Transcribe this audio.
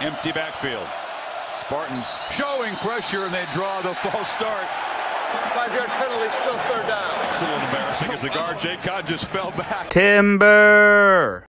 Empty backfield. Spartans showing pressure and they draw the false start. Five yard penalty, still third down. It's a little embarrassing as the guard, Jay Codd, just fell back. Timber.